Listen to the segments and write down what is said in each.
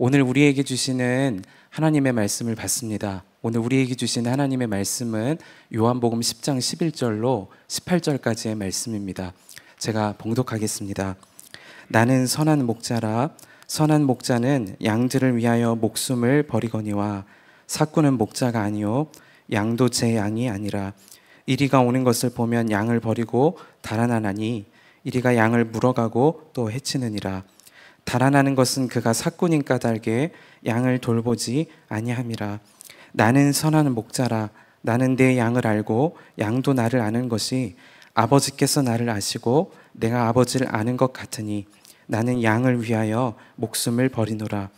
오늘 우리에게 주시는 하나님의 말씀을 받습니다. 오늘 우리에게 주시는 하나님의 말씀은 요한복음 10장 11절로 18절까지의 말씀입니다. 제가 봉독하겠습니다. 나는 선한 목자라 선한 목자는 양들을 위하여 목숨을 버리거니와 사꾸는 목자가 아니요 양도 제 양이 아니라 이리가 오는 것을 보면 양을 버리고 달아나나니 이리가 양을 물어가고 또 해치느니라 달아나는 것은 그가 사꾼인 까닭에 양을 돌보지 아니함이라 나는 선한 목자라 나는 내 양을 알고 양도 나를 아는 것이 아버지께서 나를 아시고 내가 아버지를 아는 것 같으니 나는 양을 위하여 목숨을 버리노라.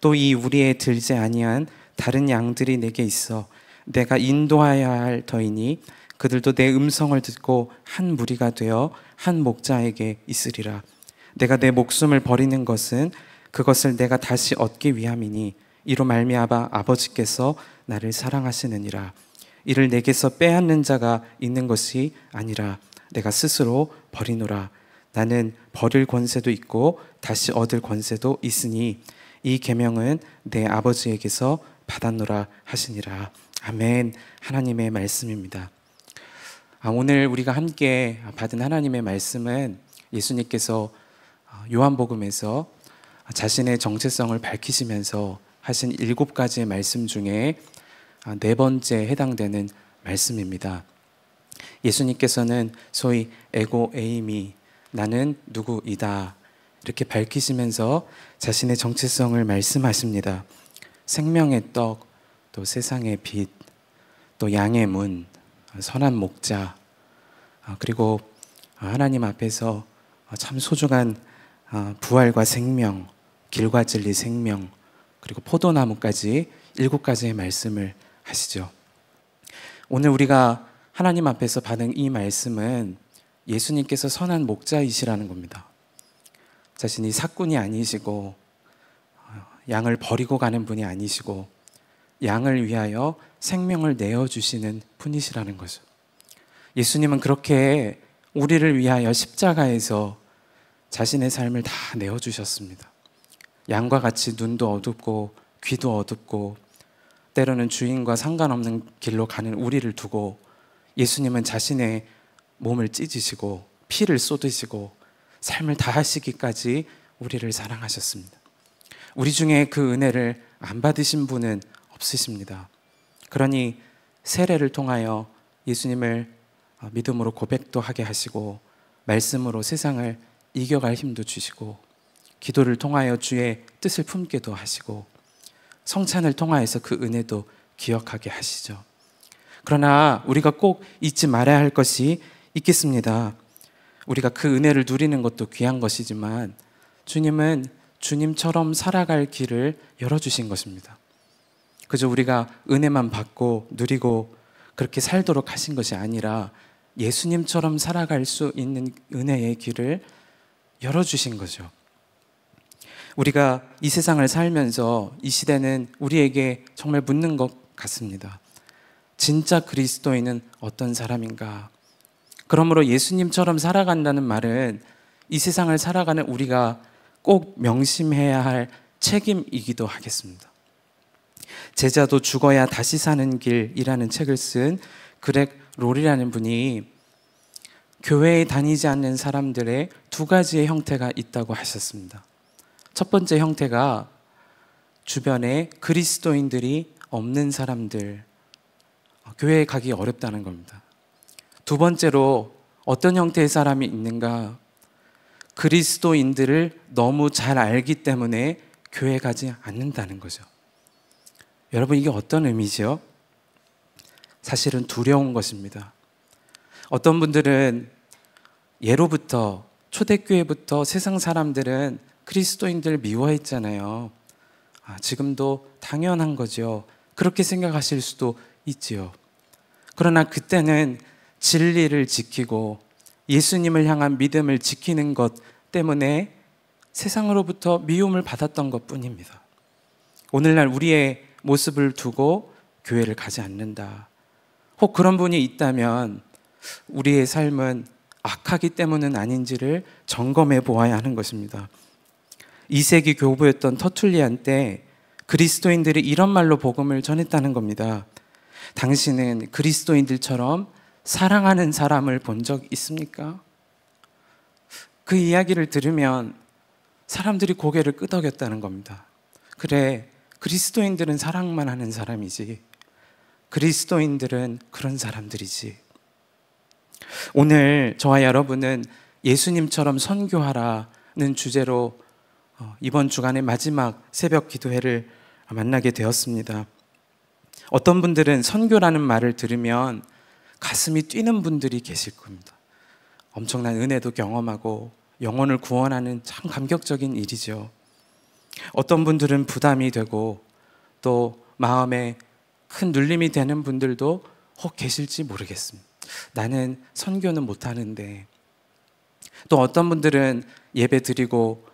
또 이 우리에 들지 아니한 다른 양들이 내게 있어 내가 인도하여야 할 터이니 그들도 내 음성을 듣고 한 무리가 되어 한 목자에게 있으리라. 내가 내 목숨을 버리는 것은 그것을 내가 다시 얻기 위함이니 이로 말미암아 아버지께서 나를 사랑하시느니라. 이를 내게서 빼앗는 자가 있는 것이 아니라 내가 스스로 버리노라. 나는 버릴 권세도 있고 다시 얻을 권세도 있으니 이 계명은 내 아버지에게서 받았노라 하시니라. 아멘. 하나님의 말씀입니다. 아, 오늘 우리가 함께 받은 하나님의 말씀은 예수님께서 아, 요한복음에서 자신의 정체성을 밝히시면서 하신 일곱 가지의 말씀 중에 아, 네 번째 해당되는 말씀입니다. 예수님께서는 소위 에고 에이미 나는 누구이다. 이렇게 밝히시면서 자신의 정체성을 말씀하십니다. 생명의 떡, 또 세상의 빛, 또 양의 문, 선한 목자, 아, 그리고 하나님 앞에서 참 소중한 아, 부활과 생명, 길과 진리 생명, 그리고 포도나무까지 일곱 가지의 말씀을 하시죠. 오늘 우리가 하나님 앞에서 받은 이 말씀은 예수님께서 선한 목자이시라는 겁니다. 자신이 사꾼이 아니시고 어, 양을 버리고 가는 분이 아니시고 양을 위하여 생명을 내어 주시는 분이시라는 거죠. 예수님은 그렇게 우리를 위하여 십자가에서 자신의 삶을 다 내어 주셨습니다. 양과 같이 눈도 어둡고 귀도 어둡고 때로는 주인과 상관없는 길로 가는 우리를 두고 예수님은 자신의 몸을 찢으시고 피를 쏟으시고 삶을 다하시기까지 우리를 사랑하셨습니다. 우리 중에 그 은혜를 안 받으신 분은 없으십니다. 그러니 세례를 통하여 예수님을 믿음으로 고백도 하게 하시고 말씀으로 세상을 이겨갈 힘도 주시고 기도를 통하여 주의 뜻을 품게도 하시고 성찬을 통하여서 그 은혜도 기억하게 하시죠. 그러나 우리가 꼭 잊지 말아야 할 것이 있겠습니다. 우리가 그 은혜를 누리는 것도 귀한 것이지만 주님은 주님처럼 살아갈 길을 열어주신 것입니다. 그저 우리가 은혜만 받고 누리고 그렇게 살도록 하신 것이 아니라 예수님처럼 살아갈 수 있는 은혜의 길을 열어주신 거죠. 우리가 이 세상을 살면서 이 시대는 우리에게 정말 묻는 것 같습니다. 진짜 그리스도인은 어떤 사람인가? 그러므로 예수님처럼 살아간다는 말은 이 세상을 살아가는 우리가 꼭 명심해야 할 책임이기도 하겠습니다. 제자도 죽어야 다시 사는 길이라는 책을 쓴 그렉 롤이라는 분이 교회에 다니지 않는 사람들의 두 가지의 형태가 있다고 하셨습니다. 첫 번째 형태가 주변에 그리스도인들이 없는 사람들, 교회에 가기 어렵다는 겁니다. 두 번째로 어떤 형태의 사람이 있는가? 그리스도인들을 너무 잘 알기 때문에 교회 가지 않는다는 거죠. 여러분, 이게 어떤 의미죠? 사실은 두려운 것입니다. 어떤 분들은 예로부터 초대교회부터 세상 사람들은 그리스도인들 미워했잖아요. 아, 지금도 당연한 거죠. 그렇게 생각하실 수도 있지요. 그러나 그때는 진리를 지키고 예수님을 향한 믿음을 지키는 것 때문에 세상으로부터 미움을 받았던 것 뿐입니다. 오늘날 우리의 모습을 두고 교회를 가지 않는다. 혹 그런 분이 있다면 우리의 삶은 악하기 때문은 아닌지를 점검해 보아야 하는 것입니다. 2세기 교부였던 터툴리안 때 그리스도인들이 이런 말로 복음을 전했다는 겁니다. 당신은 그리스도인들처럼 사랑하는 사람을 본 적 있습니까? 그 이야기를 들으면 사람들이 고개를 끄덕였다는 겁니다. 그래, 그리스도인들은 사랑만 하는 사람이지. 그리스도인들은 그런 사람들이지. 오늘 저와 여러분은 예수님처럼 선교하라는 주제로 어, 이번 주간의 마지막 새벽 기도회를 만나게 되었습니다. 어떤 분들은 선교라는 말을 들으면 가슴이 뛰는 분들이 계실 겁니다. 엄청난 은혜도 경험하고 영혼을 구원하는 참 감격적인 일이죠. 어떤 분들은 부담이 되고 또 마음에 큰 눌림이 되는 분들도 혹 계실지 모르겠습니다. 나는 선교는 못하는데 또 어떤 분들은 예배 드리고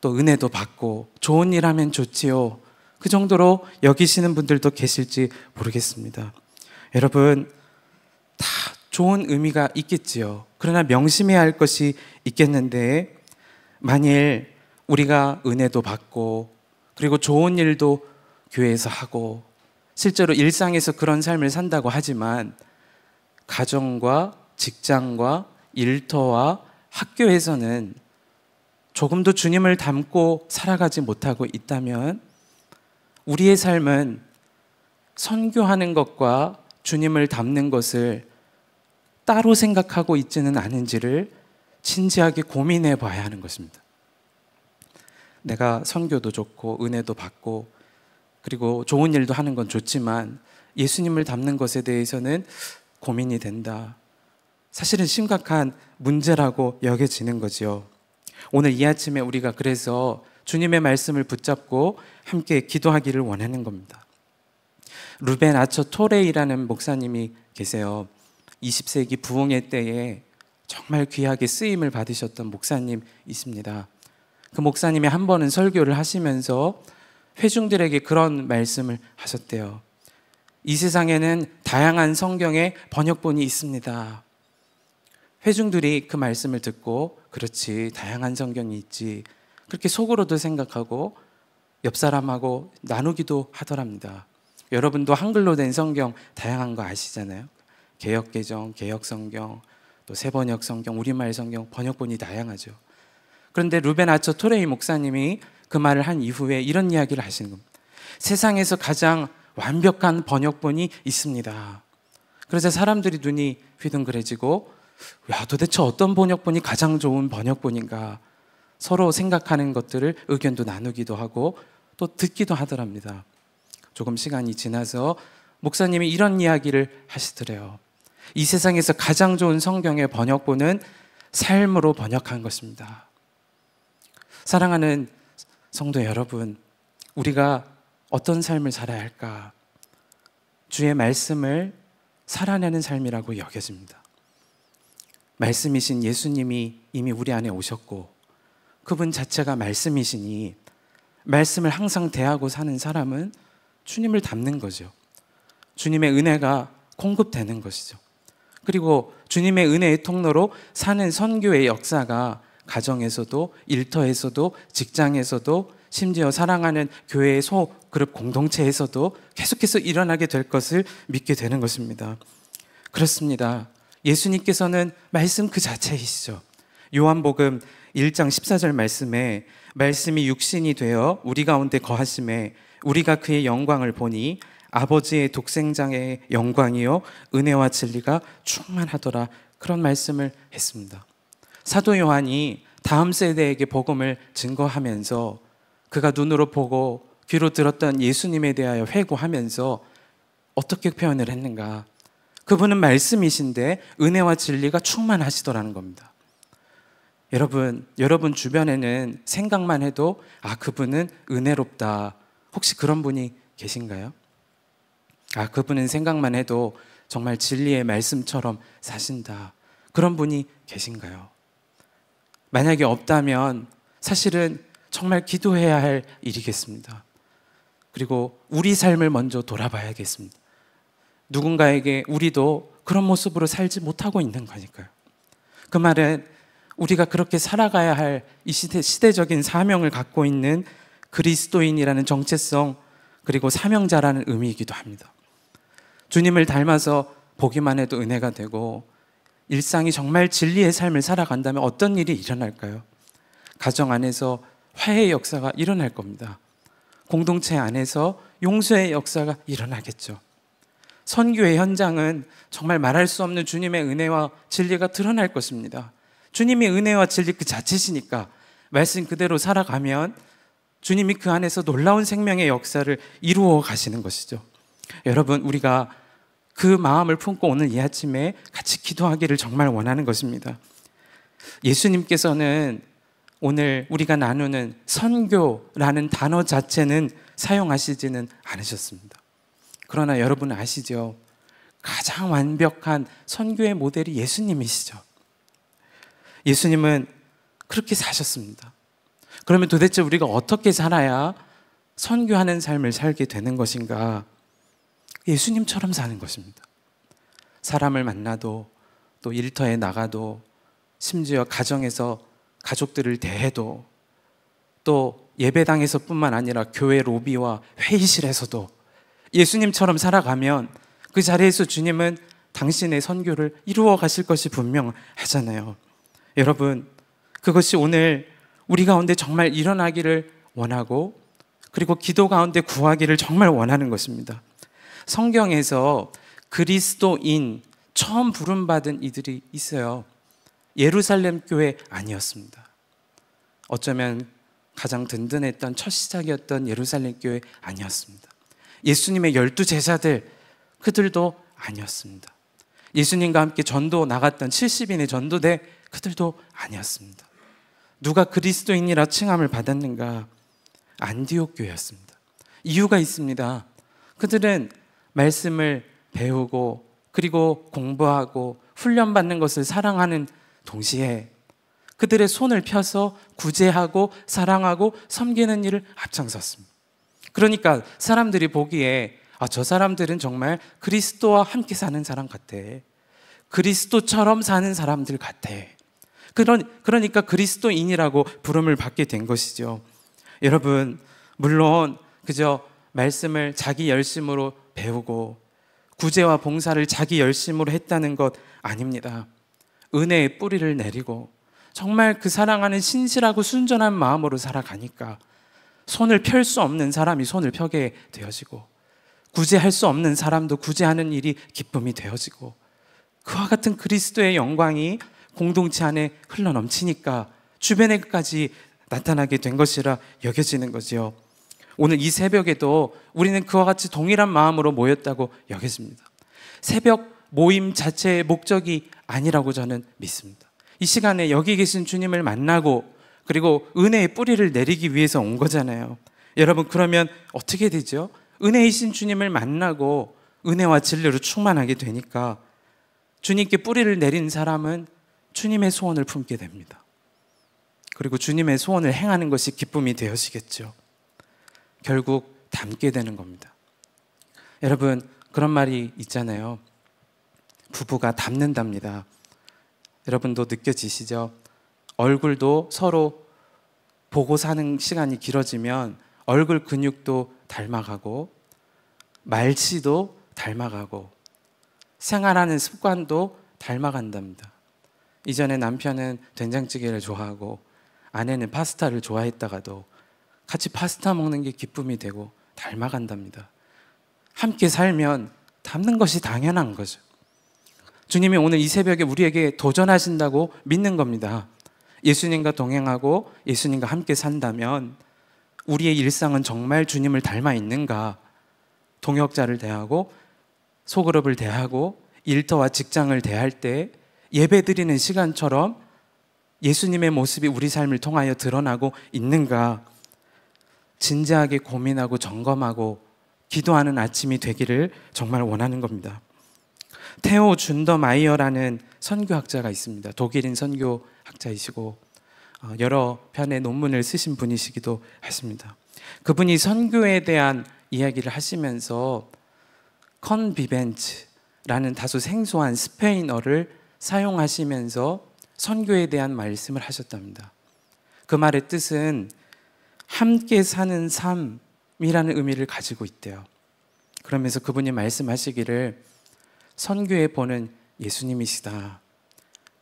또 은혜도 받고 좋은 일 하면 좋지요. 그 정도로 여기시는 분들도 계실지 모르겠습니다. 여러분, 다 좋은 의미가 있겠지요. 그러나 명심해야 할 것이 있겠는데, 만일 우리가 은혜도 받고, 그리고 좋은 일도 교회에서 하고, 실제로 일상에서 그런 삶을 산다고 하지만, 가정과 직장과 일터와 학교에서는 조금도 주님을 닮고 살아가지 못하고 있다면 우리의 삶은 선교하는 것과 주님을 닮는 것을 따로 생각하고 있지는 않은지를 진지하게 고민해 봐야 하는 것입니다. 내가 선교도 좋고 은혜도 받고 그리고 좋은 일도 하는 건 좋지만 예수님을 닮는 것에 대해서는 고민이 된다. 사실은 심각한 문제라고 여겨지는 거지요. 오늘 이 아침에 우리가 그래서 주님의 말씀을 붙잡고 함께 기도하기를 원하는 겁니다. 루벤 아처 토레이라는 목사님이 계세요. 20세기 부흥의 때에 정말 귀하게 쓰임을 받으셨던 목사님 있습니다. 그 목사님이 한 번은 설교를 하시면서 회중들에게 그런 말씀을 하셨대요. 이 세상에는 다양한 성경의 번역본이 있습니다. 회중들이 그 말씀을 듣고 그렇지 다양한 성경이 있지 그렇게 속으로도 생각하고 옆 사람하고 나누기도 하더랍니다. 여러분도 한글로 된 성경 다양한 거 아시잖아요. 개혁 개정, 개혁 성경, 또 세번역 성경, 우리말 성경 번역본이 다양하죠. 그런데 루벤 아처 토레이 목사님이 그 말을 한 이후에 이런 이야기를 하시는 겁니다. 세상에서 가장 완벽한 번역본이 있습니다. 그래서 사람들이 눈이 휘둥그레지고 야, 도대체 어떤 번역본이 가장 좋은 번역본인가? 서로 생각하는 것들을 의견도 나누기도 하고 또 듣기도 하더랍니다. 조금 시간이 지나서 목사님이 이런 이야기를 하시더래요. 이 세상에서 가장 좋은 성경의 번역본은 삶으로 번역한 것입니다. 사랑하는 성도 여러분, 우리가 어떤 삶을 살아야 할까? 주의 말씀을 살아내는 삶이라고 여겨집니다. 말씀이신 예수님이 이미 우리 안에 오셨고 그분 자체가 말씀이시니 말씀을 항상 대하고 사는 사람은 주님을 닮는 거죠. 주님의 은혜가 공급되는 것이죠. 그리고 주님의 은혜의 통로로 사는 선교의 역사가 가정에서도 일터에서도 직장에서도 심지어 사랑하는 교회의 소그룹 공동체에서도 계속해서 일어나게 될 것을 믿게 되는 것입니다. 그렇습니다. 예수님께서는 말씀 그 자체이시죠. 요한복음 1장 14절 말씀에 말씀이 육신이 되어 우리 가운데 거하심에 우리가 그의 영광을 보니 아버지의 독생장의 영광이요 은혜와 진리가 충만하더라 그런 말씀을 했습니다. 사도 요한이 다음 세대에게 복음을 증거하면서 그가 눈으로 보고 귀로 들었던 예수님에 대하여 회고하면서 어떻게 표현을 했는가? 그분은 말씀이신데 은혜와 진리가 충만하시더라는 겁니다. 여러분, 여러분 주변에는 생각만 해도 아, 그분은 은혜롭다. 혹시 그런 분이 계신가요? 아, 그분은 생각만 해도 정말 진리의 말씀처럼 사신다. 그런 분이 계신가요? 만약에 없다면 사실은 정말 기도해야 할 일이겠습니다. 그리고 우리 삶을 먼저 돌아봐야겠습니다. 누군가에게 우리도 그런 모습으로 살지 못하고 있는 거니까요. 그 말은 우리가 그렇게 살아가야 할 이 시대, 시대적인 사명을 갖고 있는 그리스도인이라는 정체성 그리고 사명자라는 의미이기도 합니다. 주님을 닮아서 보기만 해도 은혜가 되고 일상이 정말 진리의 삶을 살아간다면 어떤 일이 일어날까요? 가정 안에서 화해의 역사가 일어날 겁니다. 공동체 안에서 용서의 역사가 일어나겠죠. 선교의 현장은 정말 말할 수 없는 주님의 은혜와 진리가 드러날 것입니다. 주님이 은혜와 진리 그 자체시니까 말씀 그대로 살아가면 주님이 그 안에서 놀라운 생명의 역사를 이루어 가시는 것이죠. 여러분, 우리가 그 마음을 품고 오늘 이 아침에 같이 기도하기를 정말 원하는 것입니다. 예수님께서는 오늘 우리가 나누는 선교라는 단어 자체는 사용하시지는 않으셨습니다. 그러나 여러분 아시죠? 가장 완벽한 선교의 모델이 예수님이시죠. 예수님은 그렇게 사셨습니다. 그러면 도대체 우리가 어떻게 살아야 선교하는 삶을 살게 되는 것인가? 예수님처럼 사는 것입니다. 사람을 만나도 또 일터에 나가도 심지어 가정에서 가족들을 대해도 또 예배당에서뿐만 아니라 교회 로비와 회의실에서도 예수님처럼 살아가면 그 자리에서 주님은 당신의 선교를 이루어 가실 것이 분명하잖아요. 여러분, 그것이 오늘 우리 가운데 정말 일어나기를 원하고 그리고 기도 가운데 구하기를 정말 원하는 것입니다. 성경에서 그리스도인 처음 부름받은 이들이 있어요. 예루살렘 교회 아니었습니다. 어쩌면 가장 든든했던 첫 시작이었던 예루살렘 교회 아니었습니다. 예수님의 열두 제자들 그들도 아니었습니다. 예수님과 함께 전도 나갔던 70인의 전도대 그들도 아니었습니다. 누가 그리스도인이라 칭함을 받았는가? 안디옥 교회였습니다. 이유가 있습니다. 그들은 말씀을 배우고 그리고 공부하고 훈련받는 것을 사랑하는 동시에 그들의 손을 펴서 구제하고 사랑하고 섬기는 일을 앞장섰습니다. 그러니까 사람들이 보기에 아, 저 사람들은 정말 그리스도와 함께 사는 사람 같아. 그리스도처럼 사는 사람들 같아. 그런, 그러니까 그리스도인이라고 부름을 받게 된 것이죠. 여러분, 물론 그저 말씀을 자기 열심으로 배우고 구제와 봉사를 자기 열심으로 했다는 것 아닙니다. 은혜의 뿌리를 내리고 정말 그 사랑하는 신실하고 순전한 마음으로 살아가니까 손을 펼 수 없는 사람이 손을 펴게 되어지고 구제할 수 없는 사람도 구제하는 일이 기쁨이 되어지고 그와 같은 그리스도의 영광이 공동체 안에 흘러 넘치니까 주변에까지 나타나게 된 것이라 여겨지는 거지요. 오늘 이 새벽에도 우리는 그와 같이 동일한 마음으로 모였다고 여겨집니다. 새벽 모임 자체의 목적이 아니라고 저는 믿습니다. 이 시간에 여기 계신 주님을 만나고 그리고 은혜의 뿌리를 내리기 위해서 온 거잖아요. 여러분, 그러면 어떻게 되죠? 은혜이신 주님을 만나고 은혜와 진리로 충만하게 되니까 주님께 뿌리를 내린 사람은 주님의 소원을 품게 됩니다. 그리고 주님의 소원을 행하는 것이 기쁨이 되어지겠죠. 결국 닮게 되는 겁니다. 여러분, 그런 말이 있잖아요. 부부가 닮는답니다. 여러분도 느껴지시죠? 얼굴도 서로 보고 사는 시간이 길어지면 얼굴 근육도 닮아가고 말씨도 닮아가고 생활하는 습관도 닮아간답니다. 이전에 남편은 된장찌개를 좋아하고 아내는 파스타를 좋아했다가도 같이 파스타 먹는 게 기쁨이 되고 닮아간답니다. 함께 살면 닮는 것이 당연한 거죠. 주님이 오늘 이 새벽에 우리에게 도전하신다고 믿는 겁니다. 예수님과 동행하고 예수님과 함께 산다면 우리의 일상은 정말 주님을 닮아 있는가? 동역자를 대하고 소그룹을 대하고 일터와 직장을 대할 때 예배 드리는 시간처럼 예수님의 모습이 우리 삶을 통하여 드러나고 있는가? 진지하게 고민하고 점검하고 기도하는 아침이 되기를 정말 원하는 겁니다. 테오 준더마이어라는 선교학자가 있습니다. 독일인 선교학자이시고 어, 여러 편의 논문을 쓰신 분이시기도 하십니다. 그분이 선교에 대한 이야기를 하시면서 Konvivenz라는 다소 생소한 스페인어를 사용하시면서 선교에 대한 말씀을 하셨답니다. 그 말의 뜻은 함께 사는 삶이라는 의미를 가지고 있대요. 그러면서 그분이 말씀하시기를 선교에 보는 예수님이시다.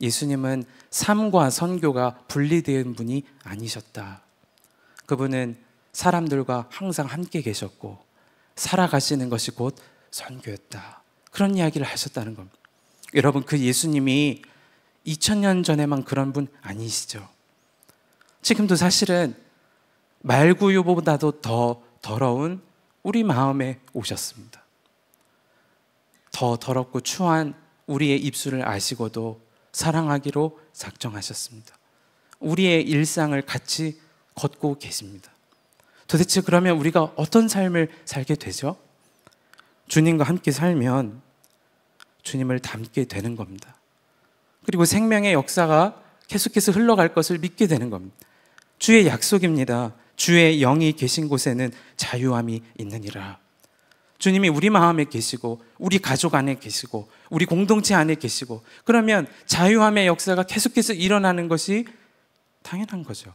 예수님은 삶과 선교가 분리된 분이 아니셨다. 그분은 사람들과 항상 함께 계셨고 살아가시는 것이 곧 선교였다. 그런 이야기를 하셨다는 겁니다. 여러분 그 예수님이 2000년 전에만 그런 분 아니시죠? 지금도 사실은 말구유보다도 더 더러운 우리 마음에 오셨습니다. 더 더럽고 추한 우리의 입술을 아시고도 사랑하기로 작정하셨습니다. 우리의 일상을 같이 걷고 계십니다. 도대체 그러면 우리가 어떤 삶을 살게 되죠? 주님과 함께 살면 주님을 닮게 되는 겁니다. 그리고 생명의 역사가 계속해서 흘러갈 것을 믿게 되는 겁니다. 주의 약속입니다. 주의 영이 계신 곳에는 자유함이 있느니라. 주님이 우리 마음에 계시고, 우리 가족 안에 계시고, 우리 공동체 안에 계시고, 그러면 자유함의 역사가 계속해서 일어나는 것이 당연한 거죠.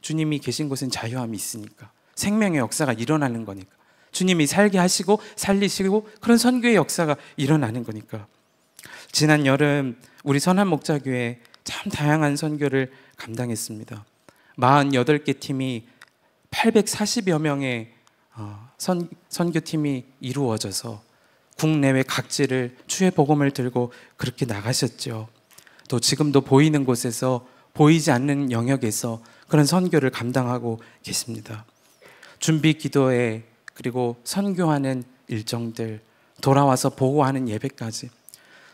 주님이 계신 곳엔 자유함이 있으니까. 생명의 역사가 일어나는 거니까. 주님이 살게 하시고, 살리시고, 그런 선교의 역사가 일어나는 거니까. 지난 여름, 우리 선한 목자교회 참 다양한 선교를 감당했습니다. 48개 팀이 840여 명의 어, 선, 선교팀이 이루어져서 국내외 각지를 주의 복음을 들고 그렇게 나가셨죠. 또 지금도 보이는 곳에서 보이지 않는 영역에서 그런 선교를 감당하고 계십니다. 준비 기도회 그리고 선교하는 일정들 돌아와서 보고하는 예배까지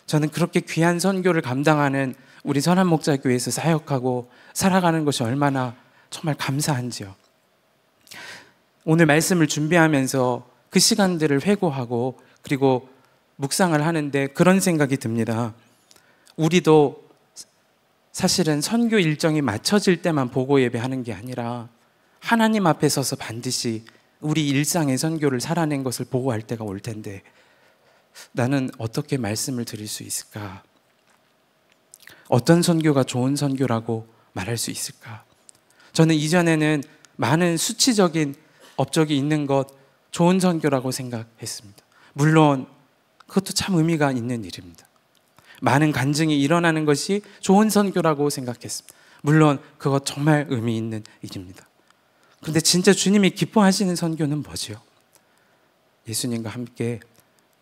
저는 그렇게 귀한 선교를 감당하는 우리 선한 목자 교회에서 사역하고 살아가는 것이 얼마나 정말 감사한지요. 오늘 말씀을 준비하면서 그 시간들을 회고하고 그리고 묵상을 하는데 그런 생각이 듭니다. 우리도 사실은 선교 일정이 맞춰질 때만 보고 예배하는 게 아니라 하나님 앞에 서서 반드시 우리 일상의 선교를 살아낸 것을 보고할 때가 올 텐데 나는 어떻게 말씀을 드릴 수 있을까? 어떤 선교가 좋은 선교라고 말할 수 있을까? 저는 이전에는 많은 수치적인 업적이 있는 것 좋은 선교라고 생각했습니다. 물론 그것도 참 의미가 있는 일입니다. 많은 간증이 일어나는 것이 좋은 선교라고 생각했습니다. 물론 그것 정말 의미 있는 일입니다. 그런데 진짜 주님이 기뻐하시는 선교는 뭐지요? 예수님과 함께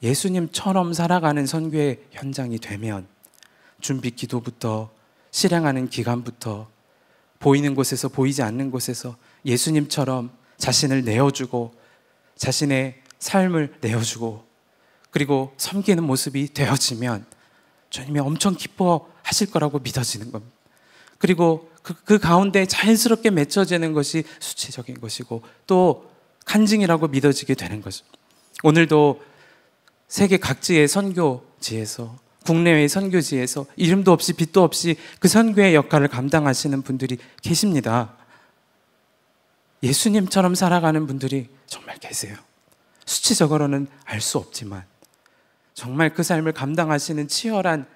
예수님처럼 살아가는 선교의 현장이 되면 준비 기도부터 실행하는 기간부터 보이는 곳에서 보이지 않는 곳에서 예수님처럼 자신을 내어주고 자신의 삶을 내어주고 그리고 섬기는 모습이 되어지면 주님이 엄청 기뻐하실 거라고 믿어지는 겁니다. 그리고 그, 그 가운데 자연스럽게 맺혀지는 것이 수치적인 것이고 또 간증이라고 믿어지게 되는 거죠. 오늘도 세계 각지의 선교지에서 국내외 선교지에서 이름도 없이 빛도 없이 그 선교의 역할을 감당하시는 분들이 계십니다. 예수님처럼 살아가는 분들이 정말 계세요. 수치적으로는 알 수 없지만 정말 그 삶을 감당하시는 치열한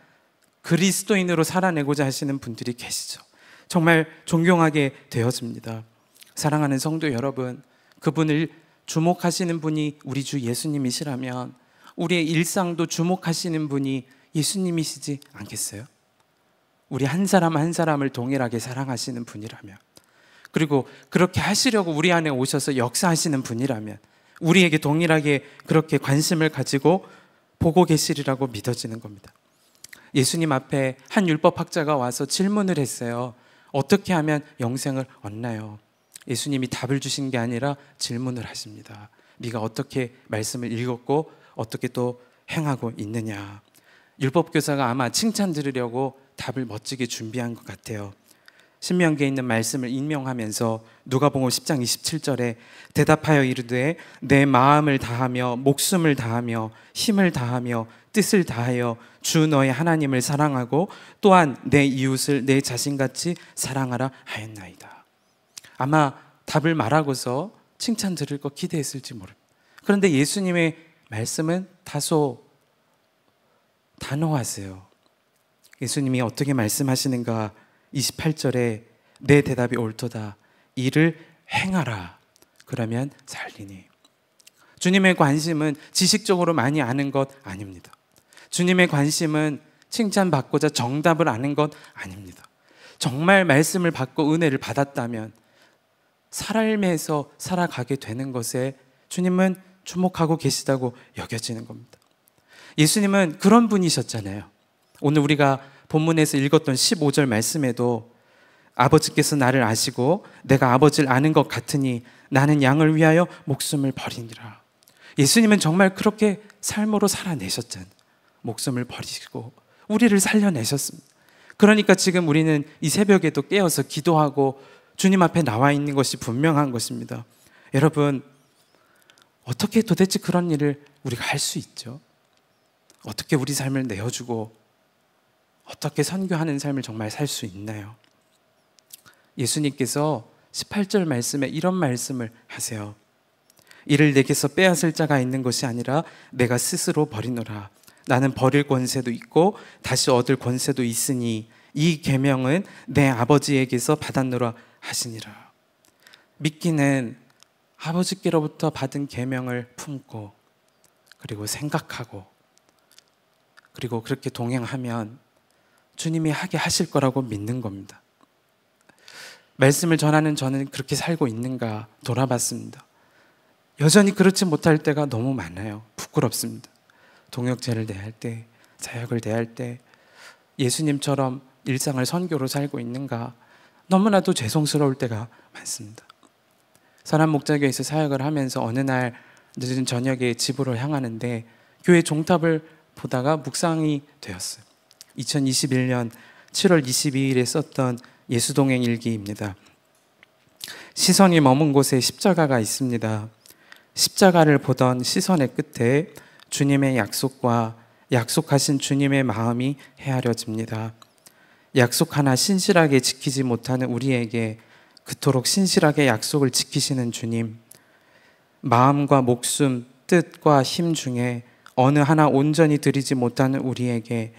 그리스도인으로 살아내고자 하시는 분들이 계시죠. 정말 존경하게 되어집니다. 사랑하는 성도 여러분, 그분을 주목하시는 분이 우리 주 예수님이시라면 우리의 일상도 주목하시는 분이 예수님이시지 않겠어요? 우리 한 사람 한 사람을 동일하게 사랑하시는 분이라면 그리고 그렇게 하시려고 우리 안에 오셔서 역사하시는 분이라면 우리에게 동일하게 그렇게 관심을 가지고 보고 계시리라고 믿어지는 겁니다. 예수님 앞에 한 율법학자가 와서 질문을 했어요. 어떻게 하면 영생을 얻나요? 예수님이 답을 주신 게 아니라 질문을 하십니다. 네가 어떻게 말씀을 읽었고 어떻게 또 행하고 있느냐. 율법 교사가 아마 칭찬 들으려고 답을 멋지게 준비한 것 같아요. 신명기에 있는 말씀을 인명하면서 누가복음 10장 27절에 대답하여 이르되 내 마음을 다하며 목숨을 다하며 힘을 다하며 뜻을 다하여 주 너의 하나님을 사랑하고 또한 내 이웃을 내 자신같이 사랑하라 하였나이다. 아마 답을 말하고서 칭찬 들을 거 기대했을지 모릅니다. 그런데 예수님의 말씀은 다소 단호하세요. 예수님이 어떻게 말씀하시는가? 28절에 내 대답이 옳도다. 이를 행하라. 그러면 살리니. 주님의 관심은 지식적으로 많이 아는 것 아닙니다. 주님의 관심은 칭찬받고자 정답을 아는 것 아닙니다. 정말 말씀을 받고 은혜를 받았다면 삶에서 살아가게 되는 것에 주님은 주목하고 계시다고 여겨지는 겁니다. 예수님은 그런 분이셨잖아요. 오늘 우리가 본문에서 읽었던 15절 말씀에도 아버지께서 나를 아시고 내가 아버지를 아는 것 같으니 나는 양을 위하여 목숨을 버리니라. 예수님은 정말 그렇게 삶으로 살아내셨잖아요. 목숨을 버리시고 우리를 살려내셨습니다. 그러니까 지금 우리는 이 새벽에도 깨어서 기도하고 주님 앞에 나와 있는 것이 분명한 것입니다. 여러분, 어떻게 도대체 그런 일을 우리가 할 수 있죠? 어떻게 우리 삶을 내어주고 어떻게 선교하는 삶을 정말 살 수 있나요? 예수님께서 18절 말씀에 이런 말씀을 하세요. 이를 내게서 빼앗을 자가 있는 것이 아니라 내가 스스로 버리노라. 나는 버릴 권세도 있고 다시 얻을 권세도 있으니 이 계명은 내 아버지에게서 받았노라 하시니라. 믿기는 아버지께로부터 받은 계명을 품고 그리고 생각하고 그리고 그렇게 동행하면 주님이 하게 하실 거라고 믿는 겁니다. 말씀을 전하는 저는 그렇게 살고 있는가 돌아봤습니다. 여전히 그렇지 못할 때가 너무 많아요. 부끄럽습니다. 동역제를 대할 때, 사역을 대할 때 예수님처럼 일상을 선교로 살고 있는가 너무나도 죄송스러울 때가 많습니다. 사람 목자교에서 사역을 하면서 어느 날 늦은 저녁에 집으로 향하는데 교회 종탑을 보다가 묵상이 되었어요. 2021년 7월 22일에 썼던 예수동행 일기입니다. 시선이 머문 곳에 십자가가 있습니다. 십자가를 보던 시선의 끝에 주님의 약속과 약속하신 주님의 마음이 헤아려집니다. 약속 하나 신실하게 지키지 못하는 우리에게 그토록 신실하게 약속을 지키시는 주님, 마음과 목숨, 뜻과 힘 중에 어느 하나 온전히 드리지 못하는 우리에게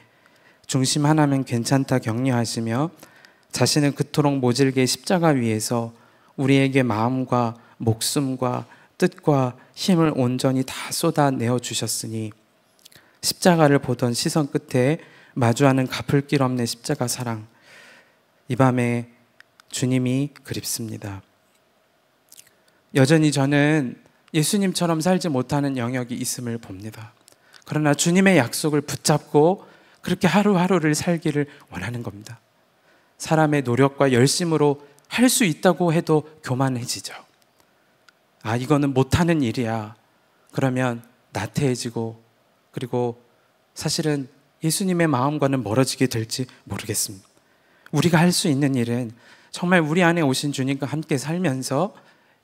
중심 하나면 괜찮다 격려하시며 자신은 그토록 모질게 십자가 위에서 우리에게 마음과 목숨과 뜻과 힘을 온전히 다 쏟아내어 주셨으니 십자가를 보던 시선 끝에 마주하는 갚을 길 없는 십자가 사랑 이 밤에 주님이 그립습니다. 여전히 저는 예수님처럼 살지 못하는 영역이 있음을 봅니다. 그러나 주님의 약속을 붙잡고 그렇게 하루하루를 살기를 원하는 겁니다. 사람의 노력과 열심으로 할 수 있다고 해도 교만해지죠. 아, 이거는 못하는 일이야. 그러면 나태해지고, 그리고 사실은 예수님의 마음과는 멀어지게 될지 모르겠습니다. 우리가 할 수 있는 일은 정말 우리 안에 오신 주님과 함께 살면서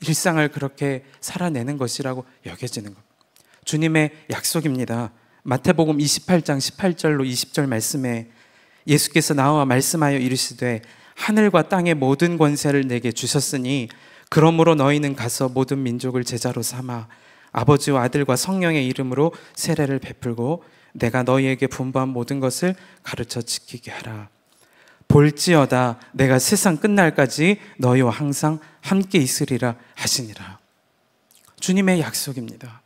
일상을 그렇게 살아내는 것이라고 여겨지는 것. 주님의 약속입니다. 마태복음 28장 18절로 20절 말씀에 예수께서 나와 말씀하여 이르시되 하늘과 땅의 모든 권세를 내게 주셨으니 그러므로 너희는 가서 모든 민족을 제자로 삼아 아버지와 아들과 성령의 이름으로 세례를 베풀고 내가 너희에게 분부한 모든 것을 가르쳐 지키게 하라. 볼지어다 내가 세상 끝날까지 너희와 항상 함께 있으리라 하시니라. 주님의 약속입니다.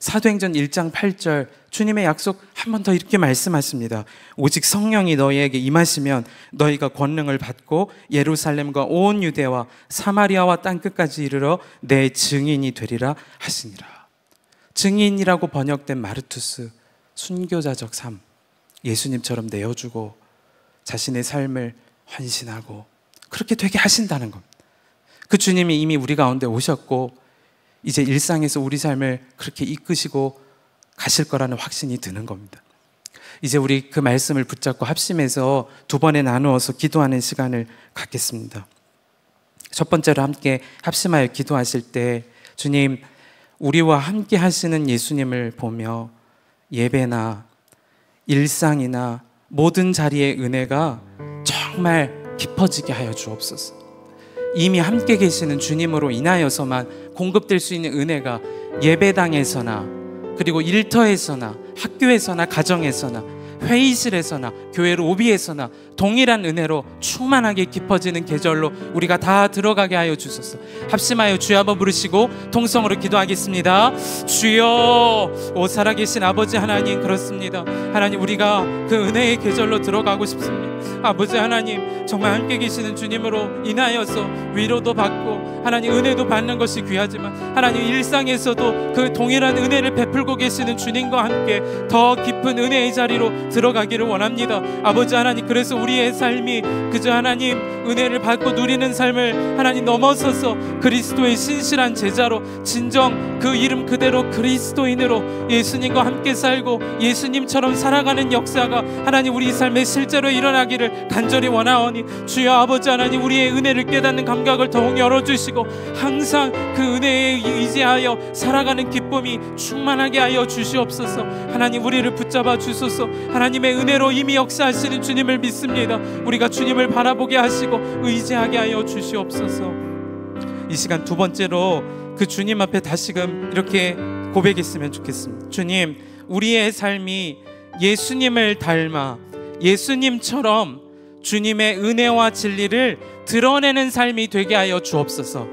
사도행전 1장 8절 주님의 약속 한 번 더 이렇게 말씀하십니다. 오직 성령이 너희에게 임하시면 너희가 권능을 받고 예루살렘과 온 유대와 사마리아와 땅 끝까지 이르러 내 증인이 되리라 하시니라. 증인이라고 번역된 마르투스 순교자적 삶 예수님처럼 내어주고 자신의 삶을 헌신하고 그렇게 되게 하신다는 겁니다. 그 주님이 이미 우리 가운데 오셨고 이제 일상에서 우리 삶을 그렇게 이끄시고 가실 거라는 확신이 드는 겁니다. 이제 우리 그 말씀을 붙잡고 합심해서 두 번에 나누어서 기도하는 시간을 갖겠습니다. 첫 번째로 함께 합심하여 기도하실 때 주님 우리와 함께 하시는 예수님을 보며 예배나 일상이나 모든 자리의 은혜가 정말 깊어지게 하여 주옵소서. 이미 함께 계시는 주님으로 인하여서만 공급될 수 있는 은혜가 예배당에서나 그리고 일터에서나 학교에서나 가정에서나 회의실에서나 교회 로비에서나 동일한 은혜로 충만하게 깊어지는 계절로 우리가 다 들어가게 하여 주소서. 합심하여 주여 한번 부르시고 통성으로 기도하겠습니다. 주여 오 살아계신 아버지 하나님 그렇습니다. 하나님 우리가 그 은혜의 계절로 들어가고 싶습니다. 아버지 하나님 정말 함께 계시는 주님으로 인하여서 위로도 받고 하나님 은혜도 받는 것이 귀하지만 하나님 일상에서도 그 동일한 은혜를 베풀고 계시는 주님과 함께 더 깊은 은혜의 자리로 들어가기를 원합니다. 아버지 하나님 그래서 우리의 삶이 그저 하나님 은혜를 받고 누리는 삶을 하나님 넘어서서 그리스도의 신실한 제자로 진정 그 이름 그대로 그리스도인으로 예수님과 함께 살고 예수님처럼 살아가는 역사가 하나님 우리 삶에 실제로 일어나기를 간절히 원하오니 주여 아버지 하나님 우리의 은혜를 깨닫는 감각을 더욱 열어주시고 항상 그 은혜에 의지하여 살아가는 기쁨이 충만하게 하여 주시옵소서 하나님 우리를 붙잡아 주소서 하나님 의 은혜로 이미 역사하시는 주님을 믿습니다. 우리가 주님을 바라보게 하시고 의지하게 하여 주시옵소서. 이 시간 두 번째로 그 주님 앞에 다시금 이렇게 고백했으면 좋겠습니다. 주님 우리의 삶이 예수님을 닮아 예수님처럼 주님의 은혜와 진리를 드러내는 삶이 되게 하여 주옵소서.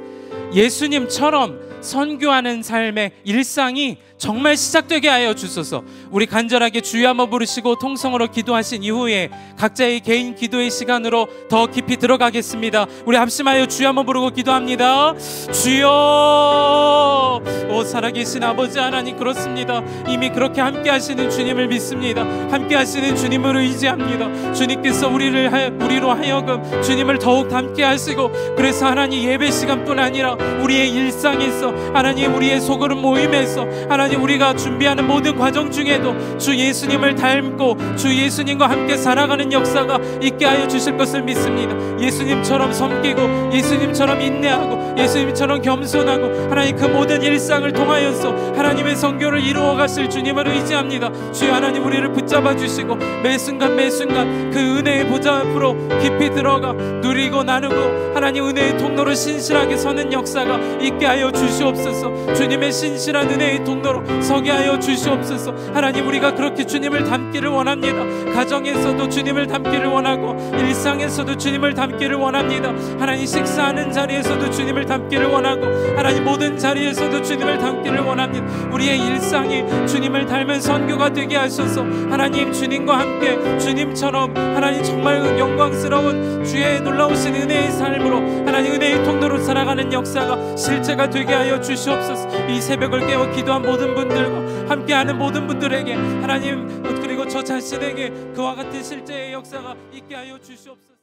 예수님처럼 선교하는 삶의 일상이 정말 시작되게 하여 주소서. 우리 간절하게 주여 한번 부르시고 통성으로 기도하신 이후에 각자의 개인 기도의 시간으로 더 깊이 들어가겠습니다. 우리 합심하여 주여 한번 부르고 기도합니다. 주여, 오 살아계신 아버지 하나님 그렇습니다. 이미 그렇게 함께 하시는 주님을 믿습니다. 함께 하시는 주님을 의지합니다. 주님께서 우리를 하, 우리로 하여금 주님을 더욱 닮게 하시고 그래서 하나님 예배 시간뿐 아니라 우리의 일상에서 하나님 우리의 소그룹 모임에서 하나님 하나님 우리가 준비하는 모든 과정 중에도 주 예수님을 닮고 주 예수님과 함께 살아가는 역사가 있게 하여 주실 것을 믿습니다. 예수님처럼 섬기고 예수님처럼 인내하고 예수님처럼 겸손하고 하나님 그 모든 일상을 통하여서 하나님의 성교를 이루어 가실 주님을 의지합니다. 주여 하나님 우리를 붙잡아 주시고 매 순간 매 순간 그 은혜의 보좌 앞으로 깊이 들어가 누리고 나누고 하나님 은혜의 통로로 신실하게 서는 역사가 있게 하여 주시옵소서. 주님의 신실한 은혜의 통로로 서게 하여 주시옵소서. 하나님 우리가 그렇게 주님을 닮기를 원합니다. 가정에서도 주님을 닮기를 원하고 일상에서도 주님을 닮기를 원합니다. 하나님 식사하는 자리에서도 주님을 닮기를 원하고 하나님 모든 자리에서도 주님을 닮기를 원합니다. 우리의 일상이 주님을 닮은 선교가 되게 하셔서. 하나님 주님과 함께 주님처럼 하나님 정말 영광스러운 주의 놀라우신 은혜의 삶으로 하나님 은혜의 통로로 살아가는 역사가 실제가 되게 하여 주시옵소서. 이 새벽을 깨워 기도한 모든 모든 분들과 함께하는 모든 분들에게 하나님 그리고 저 자신에게 그와 같은 실제의 역사가 있게 하여 주시옵소서.